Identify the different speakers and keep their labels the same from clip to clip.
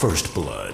Speaker 1: First blood.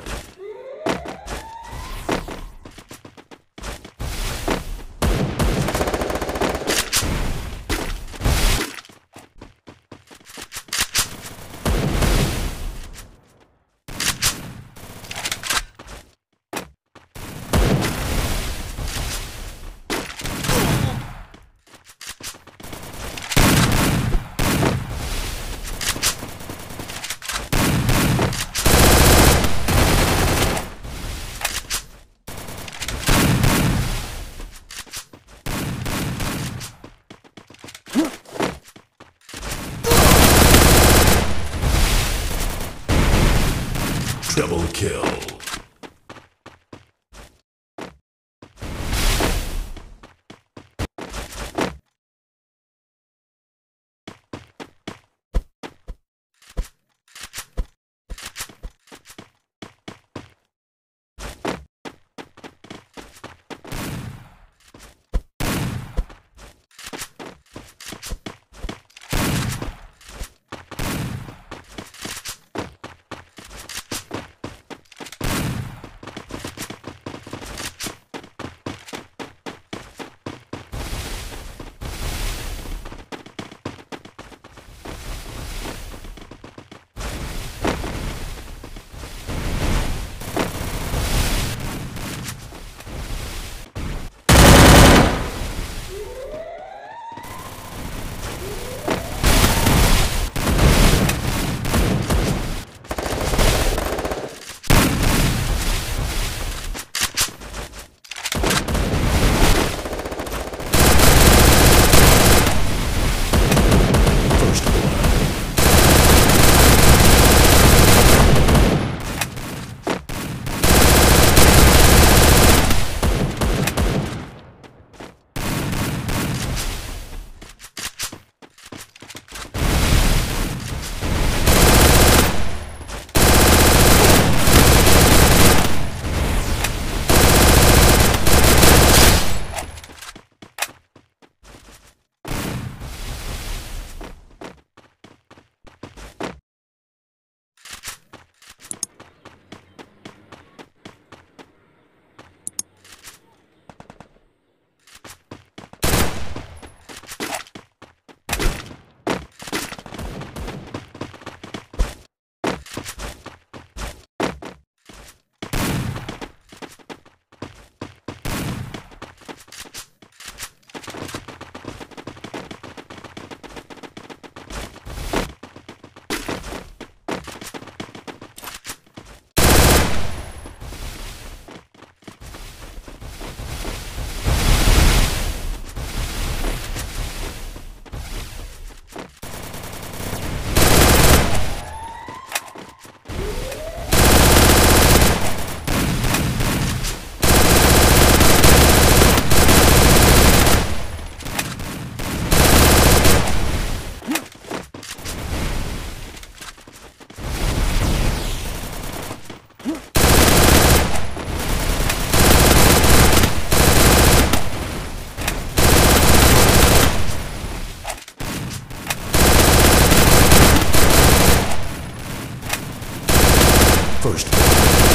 Speaker 1: first.